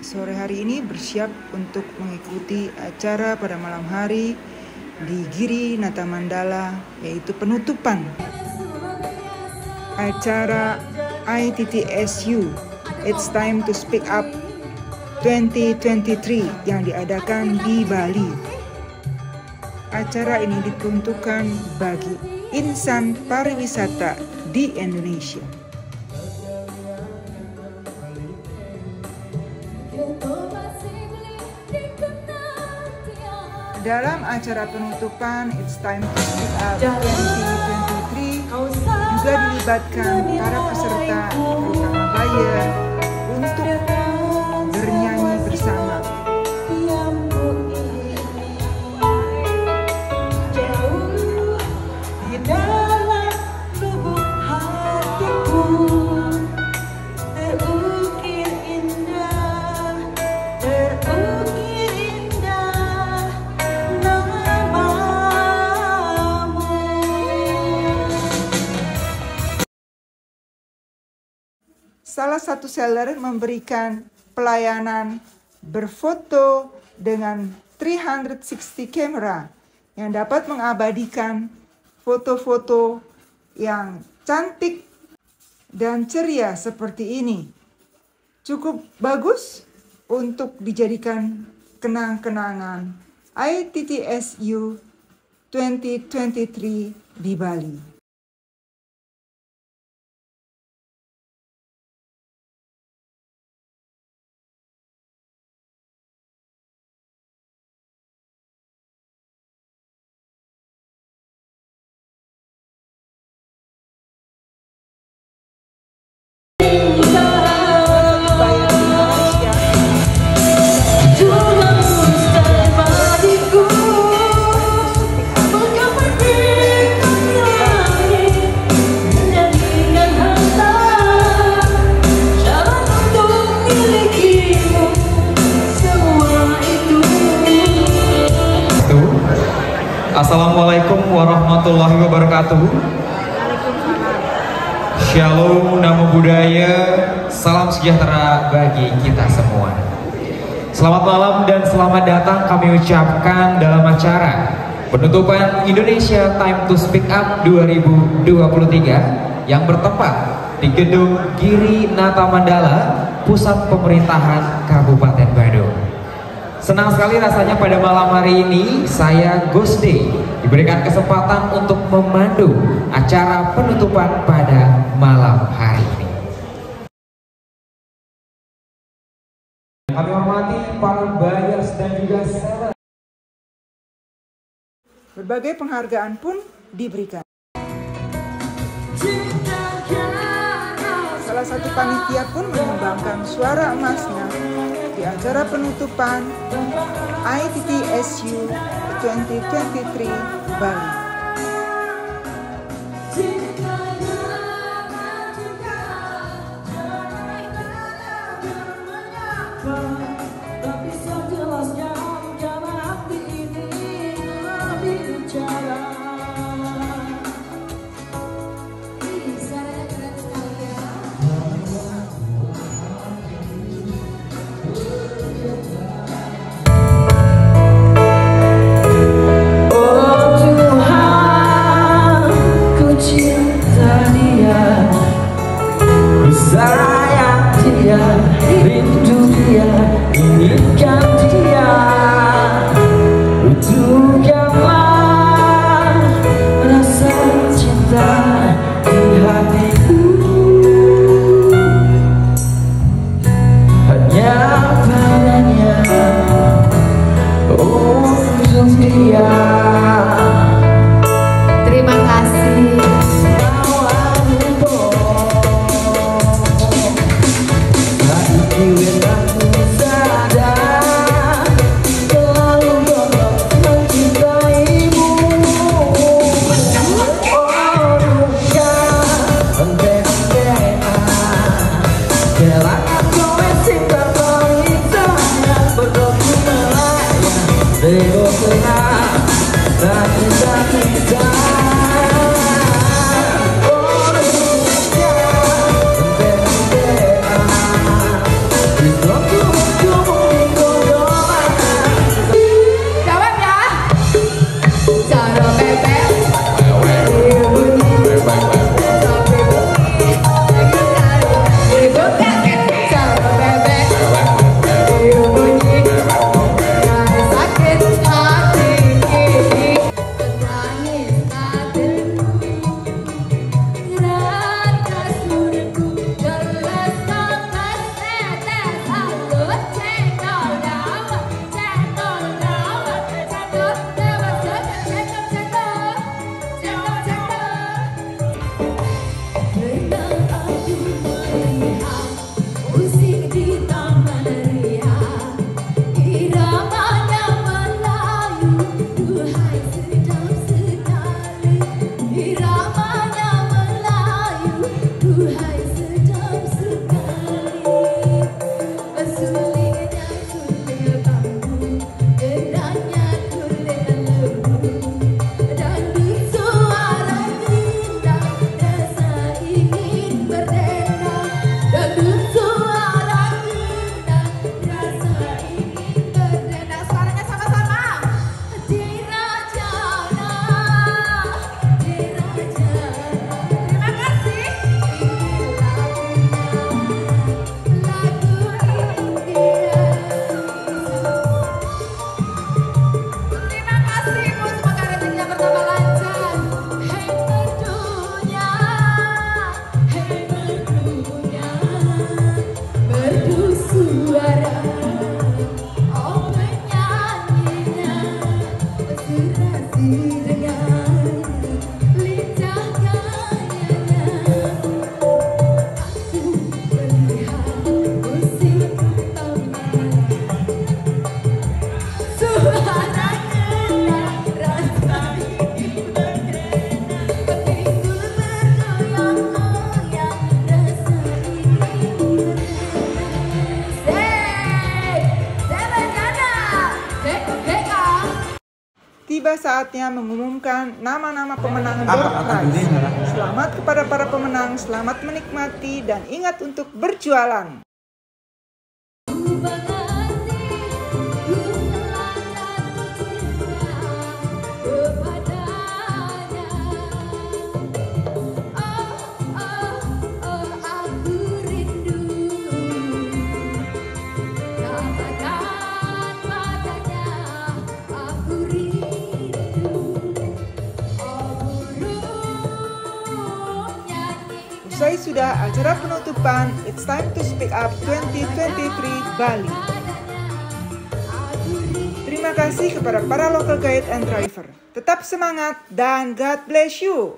sore hari ini bersiap untuk mengikuti acara pada malam hari di Giri Nata Mandala yaitu penutupan acara ITTSU It's Time to Speak Up 2023 yang diadakan di Bali. Acara ini diperuntukkan bagi insan pariwisata di Indonesia. Dalam acara penutupan It's Time to Speak Up. 2023 juga dilibatkan para peserta terutama buyer satu seller memberikan pelayanan berfoto dengan 360 kamera yang dapat mengabadikan foto-foto yang cantik dan ceria seperti ini. Cukup bagus untuk dijadikan kenang-kenangan ITTSU 2023 di Bali. Assalamualaikum warahmatullahi wabarakatuh. Shalom, namo budaya, salam sejahtera bagi kita semua. Selamat malam dan selamat datang kami ucapkan dalam acara penutupan Indonesia Time to Speak Up 2023 yang bertempat di Gedung Giri Nata Mandala, Pusat Pemerintahan Kabupaten Badung. Senang sekali rasanya pada malam hari ini saya Ghost Day diberikan kesempatan untuk memandu acara penutupan pada malam hari ini. Kami hormati para buyers dan juga seller. Berbagai penghargaan pun diberikan. Salah satu panitia pun menyumbangkan suara emasnya di acara penutupan ITTSU 2023 Bali. Untuk saatnya mengumumkan nama-nama pemenang door prize. Selamat kepada para pemenang, selamat menikmati dan ingat untuk berjualan. Usai sudah acara penutupan It's Time to Speak Up 2023 Bali. Terima kasih kepada para local guide and driver. Tetap semangat dan God bless you.